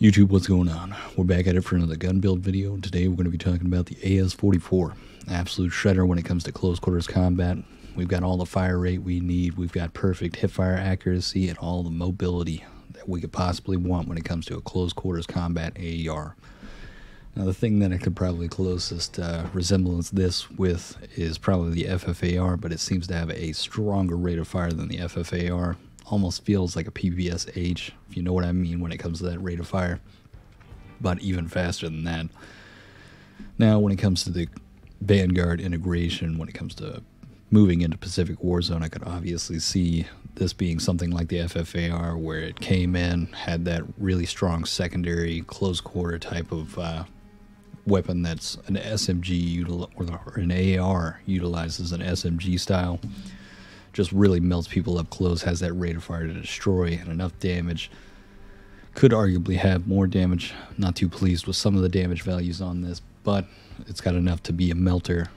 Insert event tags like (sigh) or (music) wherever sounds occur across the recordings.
YouTube, what's going on? We're back at it for another gun build video, today we're going to be talking about the AS-44. Absolute shredder when it comes to close quarters combat. We've got all the fire rate we need, we've got perfect hip fire accuracy, and all the mobility that we could possibly want when it comes to a close quarters combat AER. Now, the thing that I could probably closest uh, resemblance this with is probably the FFAR, but it seems to have a stronger rate of fire than the FFAR. Almost feels like a PPSH, if you know what I mean when it comes to that rate of fire, but even faster than that. Now, when it comes to the Vanguard integration, when it comes to moving into Pacific Warzone, I could obviously see this being something like the FFAR, where it came in, had that really strong secondary close quarter type of uh, weapon that's an SMG util- or an AR utilizes an SMG style. Just really melts people up close, has that rate of fire to destroy and enough damage. Could arguably have more damage. Not too pleased with some of the damage values on this, but it's got enough to be a melter.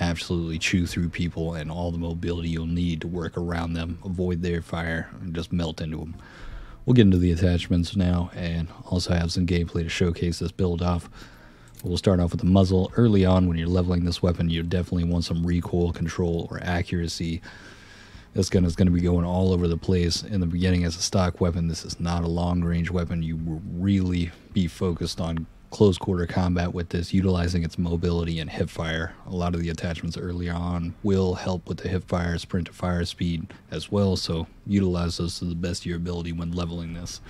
Absolutely chew through people and all the mobility you'll need to work around them, avoid their fire, and just melt into them. We'll get into the attachments now and also have some gameplay to showcase this build off. We'll start off with the muzzle. Early on, when you're leveling this weapon, you definitely want some recoil control or accuracy. This gun is going to be going all over the place. In the beginning, as a stock weapon, this is not a long range weapon. You will really be focused on close quarter combat with this, utilizing its mobility and hip fire. A lot of the attachments early on will help with the hip fire, sprint to fire speed as well, so utilize those to the best of your ability when leveling this.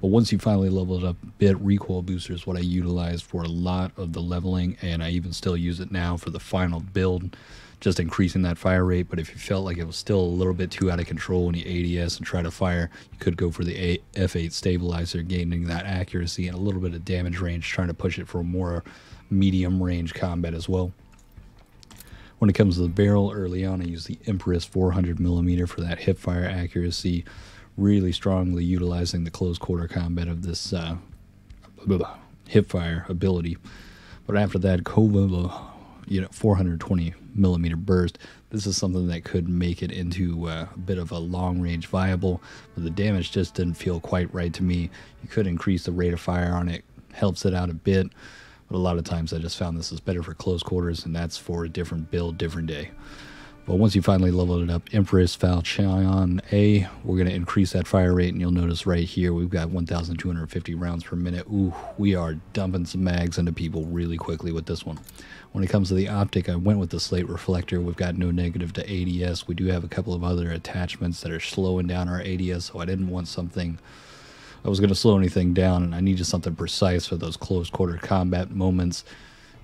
But once you finally level it up a bit, recoil booster is what I utilize for a lot of the leveling, and I even still use it now for the final build, just increasing that fire rate. But if you felt like it was still a little bit too out of control when you ADS and try to fire, you could go for the F8 stabilizer, gaining that accuracy and a little bit of damage range, trying to push it for more medium range combat as well. When it comes to the barrel, early on I use the Empress 400 millimeter for that hip fire accuracy really strongly utilizing the close quarter combat of this uh, hip fire ability. But after that, Kova, you know, 420 millimeter burst. This is something that could make it into uh, a bit of a long range viable, but the damage just didn't feel quite right to me. You could increase the rate of fire on it, helps it out a bit, but a lot of times I just found this is better for close quarters, and that's for a different build, different day. But once you finally level it up, Empress Falchion A, we're going to increase that fire rate, and you'll notice right here we've got 1,250 rounds per minute. Ooh, we are dumping some mags into people really quickly with this one. When it comes to the optic, I went with the slate reflector. We've got no negative to ADS. We do have a couple of other attachments that are slowing down our ADS, so I didn't want something I was going to slow anything down, and I needed something precise for those close quarter combat moments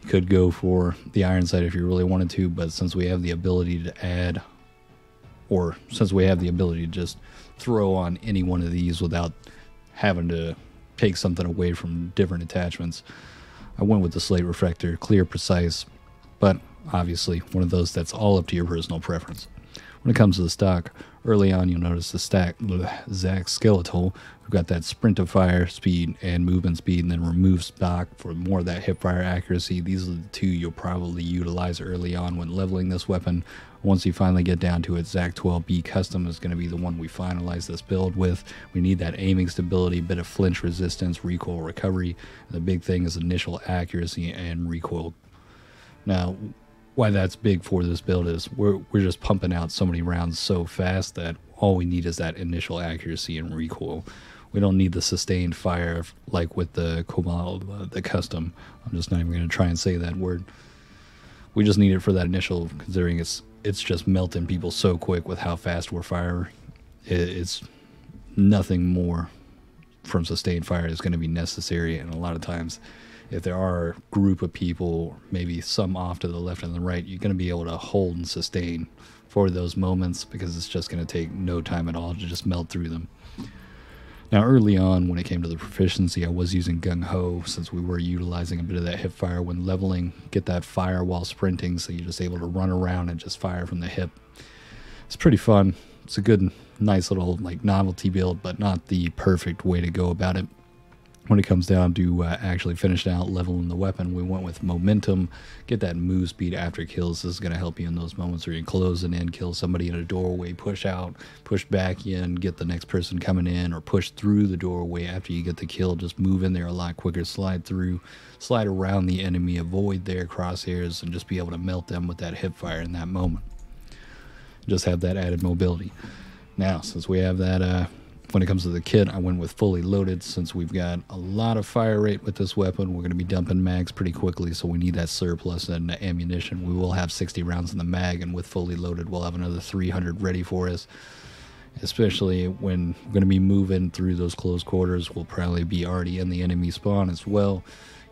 could go for the iron sight if you really wanted to, but since we have the ability to add, or since we have the ability to just throw on any one of these without having to take something away from different attachments, I went with the slate reflector, clear, precise, but obviously one of those that's all up to your personal preference. When it comes to the stock, early on you'll notice the stack Zack skeletal. We've got that sprint of fire speed and movement speed, and then remove stock for more of that hip fire accuracy. These are the two you'll probably utilize early on when leveling this weapon. Once you finally get down to it, Zack 12B custom is going to be the one we finalize this build with. We need that aiming stability, bit of flinch resistance, recoil recovery. The big thing is initial accuracy and recoil. Now, why that's big for this build is we're we're just pumping out so many rounds so fast that all we need is that initial accuracy and recoil. We don't need the sustained fire like with the Komal, uh, the custom. I'm just not even going to try and say that word. We just need it for that initial, considering it's it's just melting people so quick with how fast we're firing. It's nothing more from sustained fire is going to be necessary, and a lot of times if there are a group of people, maybe some off to the left and the right, you're going to be able to hold and sustain for those moments because it's just going to take no time at all to just melt through them. Now, early on, when it came to the proficiency, I was using Gung Ho since we were utilizing a bit of that hip fire when leveling. Get that fire while sprinting, so you're just able to run around and just fire from the hip. It's pretty fun. It's a good, nice little like novelty build, but not the perfect way to go about it. When it comes down to uh, actually finishing out leveling the weapon, we went with momentum. Get that move speed after kills. This is going to help you in those moments where you're closing in, kill somebody in a doorway, push out, push back in, get the next person coming in, or push through the doorway after you get the kill. Just move in there a lot quicker, slide through, slide around the enemy, avoid their crosshairs, and just be able to melt them with that hip fire in that moment. Just have that added mobility. Now, since we have that uh, when it comes to the kit, I went with fully loaded since we've got a lot of fire rate with this weapon. We're going to be dumping mags pretty quickly, so we need that surplus and ammunition. We will have 60 rounds in the mag, and with fully loaded, we'll have another 300 ready for us. Especially when we're going to be moving through those close quarters, we'll probably be already in the enemy spawn as well.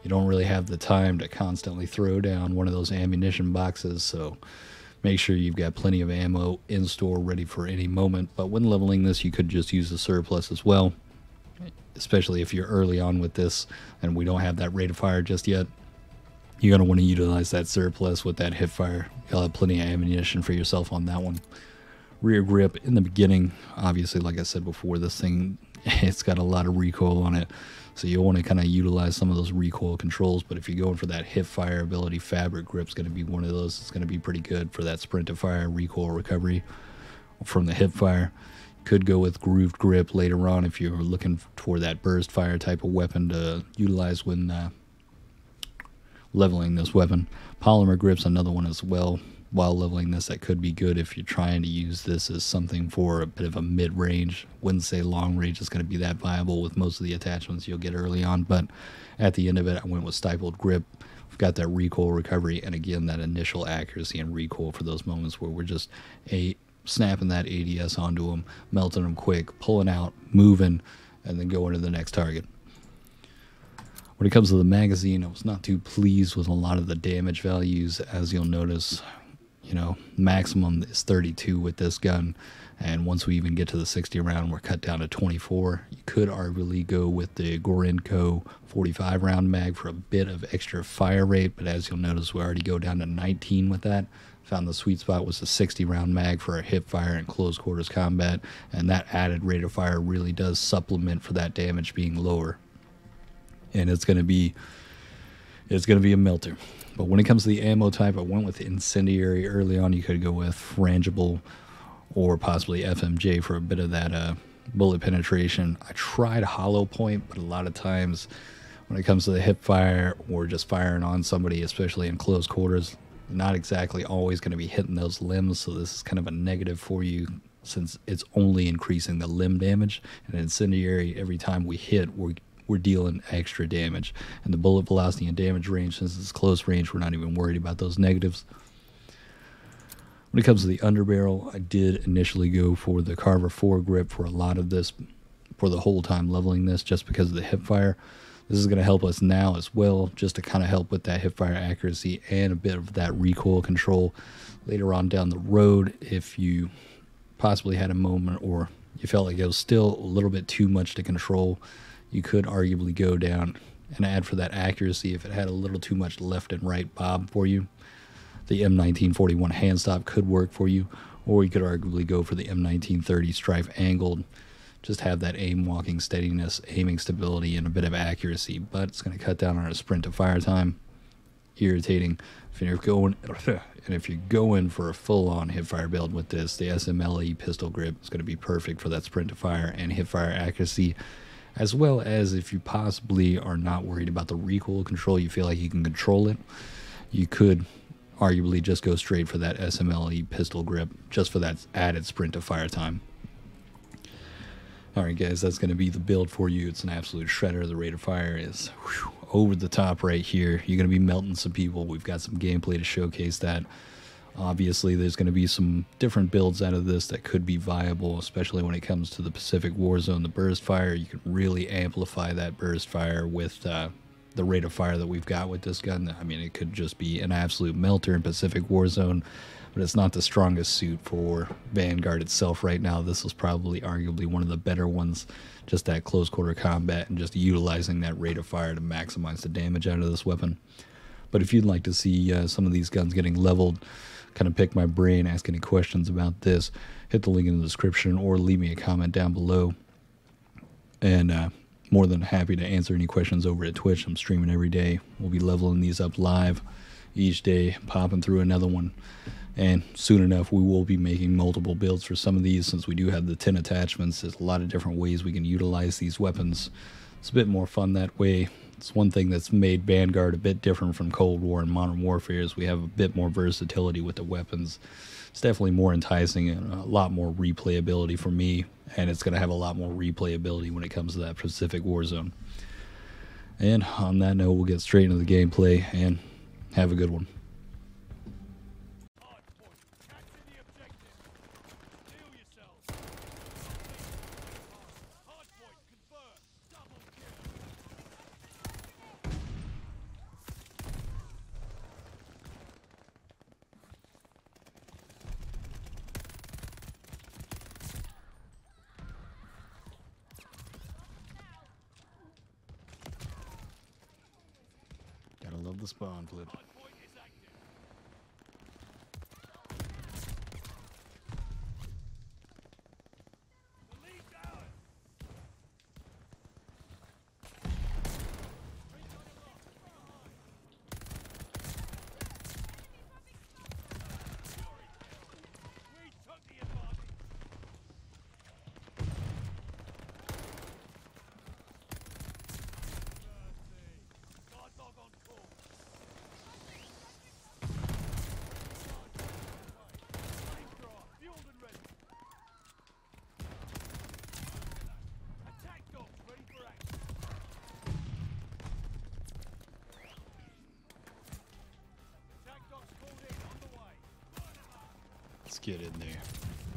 You don't really have the time to constantly throw down one of those ammunition boxes, so make sure you've got plenty of ammo in store ready for any moment. But when leveling this, you could just use the surplus as well, especially if you're early on with this and we don't have that rate of fire just yet. You're going to want to utilize that surplus with that hip fire. You'll have plenty of ammunition for yourself on that one. Rear grip in the beginning, obviously, like I said before, this thing, (laughs) it's got a lot of recoil on it. So you'll want to kind of utilize some of those recoil controls. But if you're going for that hip fire ability, fabric grip's going to be one of those. It's going to be pretty good for that sprint to fire recoil recovery from the hip fire. Could go with grooved grip later on if you're looking for that burst fire type of weapon to utilize when uh, leveling this weapon. Polymer grip's another one as well while leveling this that could be good if you're trying to use this as something for a bit of a mid-range. Wouldn't say long range is going to be that viable with most of the attachments you'll get early on but at the end of it i went with stippled grip. We've got that recoil recovery and again that initial accuracy and recoil for those moments where we're just a snapping that ads onto them melting them quick pulling out moving and then going to the next target. When it comes to the magazine, I was not too pleased with a lot of the damage values, as you'll notice you know, maximum is 32 with this gun. And once we even get to the 60 round, we're cut down to 24. You could arguably go with the Gorenko 45 round mag for a bit of extra fire rate, but as you'll notice, we already go down to 19 with that. Found the sweet spot was the 60 round mag for a hip fire and close quarters combat, and that added rate of fire really does supplement for that damage being lower. And it's going to be it's going to be a melter. But when it comes to the ammo type, I went with incendiary early on. You could go with frangible or possibly FMJ for a bit of that uh, bullet penetration. I tried hollow point, but a lot of times when it comes to the hip fire or just firing on somebody, especially in close quarters, not exactly always going to be hitting those limbs. So this is kind of a negative for you since it's only increasing the limb damage. And incendiary, every time we hit, we're we're dealing extra damage. And the bullet velocity and damage range, since it's close range, we're not even worried about those negatives. When it comes to the underbarrel, I did initially go for the Carver foregrip for a lot of this, for the whole time leveling this, just because of the hip fire. This is going to help us now as well, just to kind of help with that hip fire accuracy and a bit of that recoil control later on down the road if you possibly had a moment or you felt like it was still a little bit too much to control you could arguably go down and add for that accuracy if it had a little too much left and right bob for you. The M1941 hand stop could work for you, or you could arguably go for the M1930 strife angled. Just have that aim walking steadiness, aiming stability, and a bit of accuracy, but it's going to cut down on our sprint to fire time. Irritating. If you're going, (laughs) and if you're going for a full-on hipfire build with this, the SMLE pistol grip is going to be perfect for that sprint to fire and hipfire accuracy as well as if you possibly are not worried about the recoil control, you feel like you can control it, you could arguably just go straight for that SMLE pistol grip just for that added sprint to fire time. Alright guys, that's going to be the build for you. It's an absolute shredder. The rate of fire is whew, over the top right here. You're going to be melting some people. We've got some gameplay to showcase that. Obviously, there's going to be some different builds out of this that could be viable, especially when it comes to the Pacific Warzone, the burst fire. You can really amplify that burst fire with uh, the rate of fire that we've got with this gun. I mean, it could just be an absolute melter in Pacific Warzone, but it's not the strongest suit for Vanguard itself right now. This is probably arguably one of the better ones, just that close quarter combat and just utilizing that rate of fire to maximize the damage out of this weapon. But if you'd like to see uh, some of these guns getting leveled, kind of pick my brain, ask any questions about this, hit the link in the description or leave me a comment down below. And uh, more than happy to answer any questions over at Twitch. I'm streaming every day. We'll be leveling these up live each day, popping through another one. And soon enough, we will be making multiple builds for some of these since we do have the 10 attachments. There's a lot of different ways we can utilize these weapons. It's a bit more fun that way. It's one thing that's made Vanguard a bit different from Cold War and Modern Warfare is we have a bit more versatility with the weapons. It's definitely more enticing and a lot more replayability for me, and it's going to have a lot more replayability when it comes to that Pacific War Zone. And on that note, we'll get straight into the gameplay and have a good one. Love the spawn flip. Let's get in there.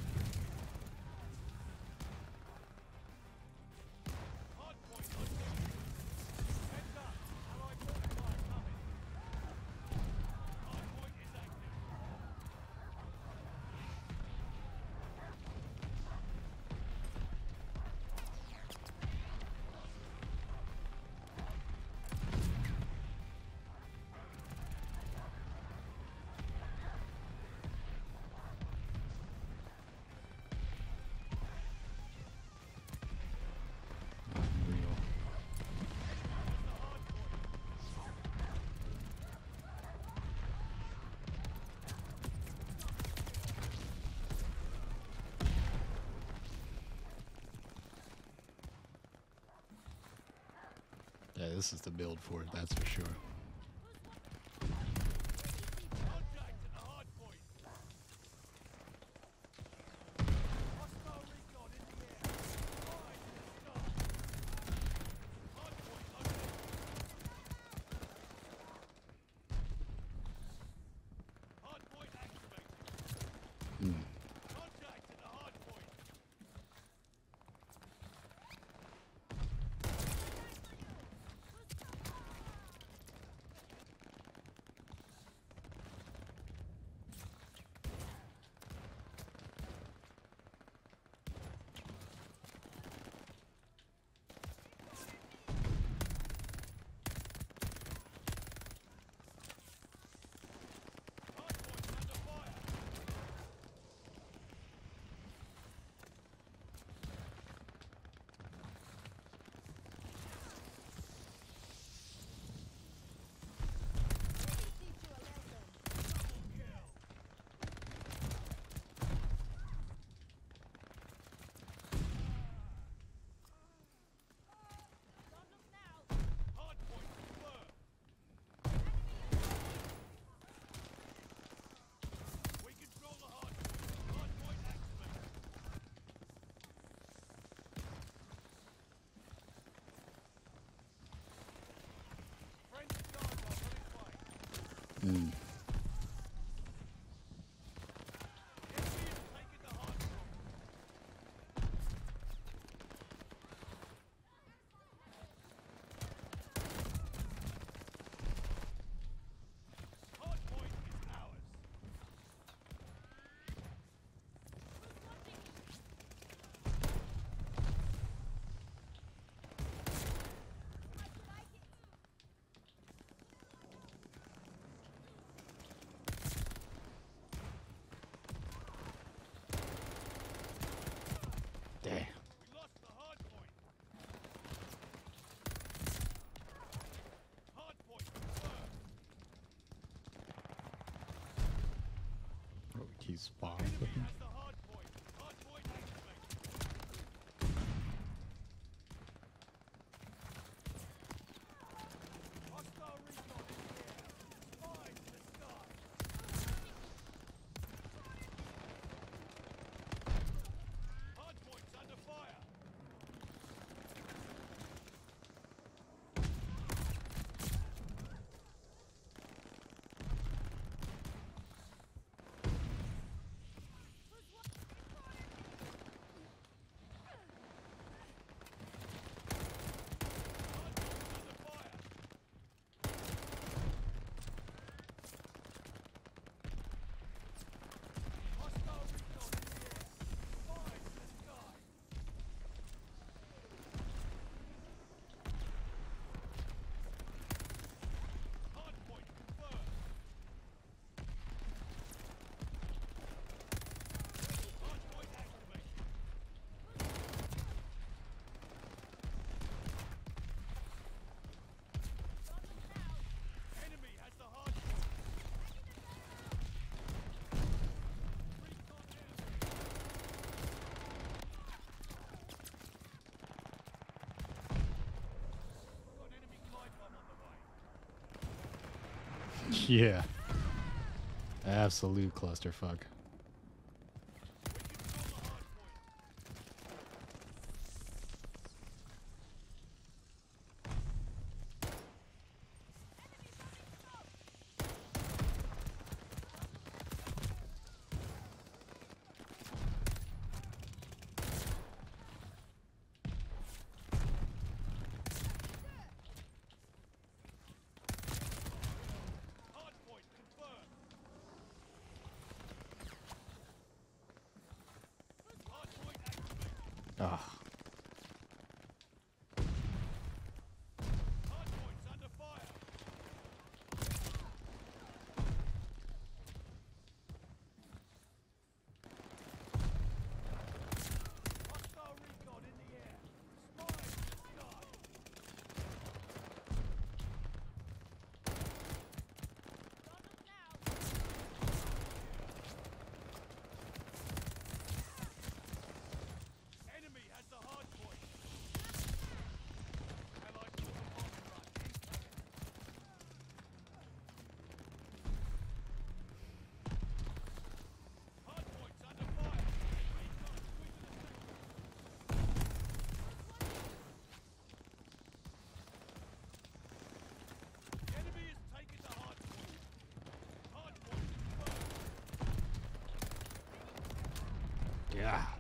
Yeah, this is the build for it, that's for sure. He spawns (laughs) Enemy with him. has the hard point. Hard point activated. Hostile recon in the air. Spies in the sky. Hard point's under fire. Hard point's under fire. Hostile recon in the air. Spies in the sky. Hard point confirmed. Hard point activated. Enemy has the hard point. Recon air. Got an enemy glide bomb on the way. Yeah. Absolute clusterfuck. We control the hard point. Hard point confirmed. Hard point activated. Ah. Hard point's under fire. Hostile recon in the air. Spies in the sky. Enemy has the hard point. Allied forces bombing run incoming. Hard points under fire. Recon sweeping the sector. The enemy is taking the hard point. Hard point confirmed. Yeah.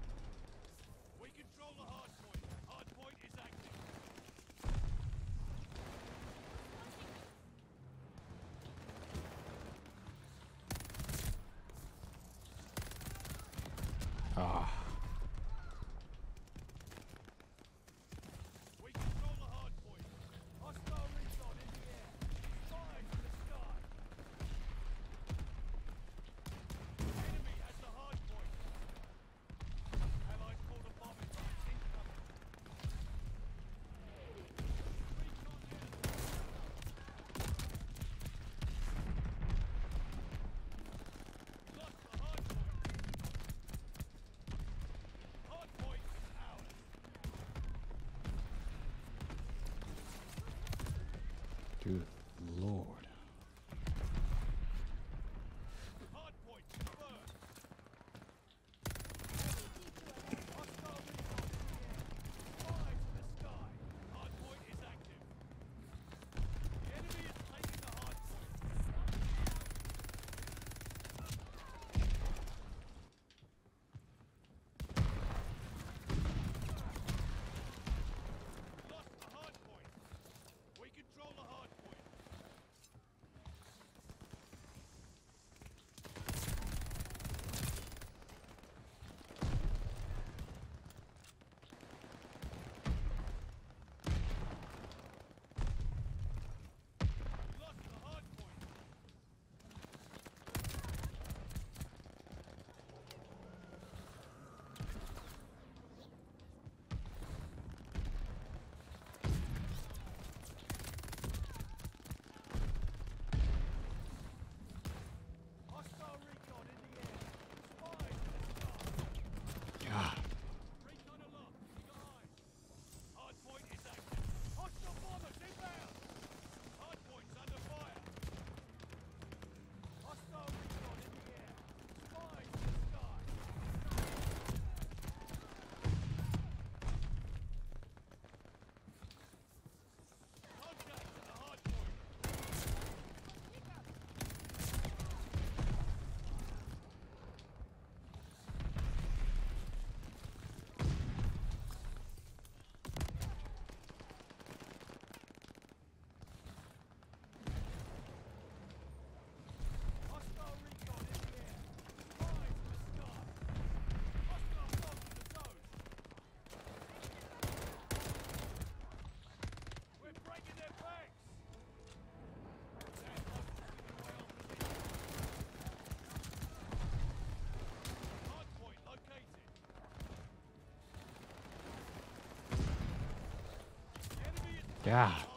Point.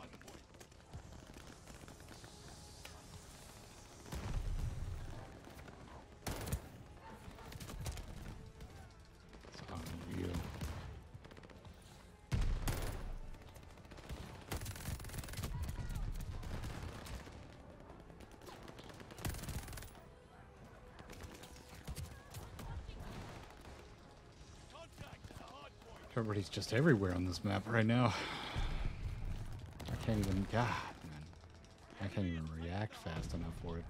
Everybody's just everywhere on this map right now. Can't even. God, man. I can't even react fast enough for it.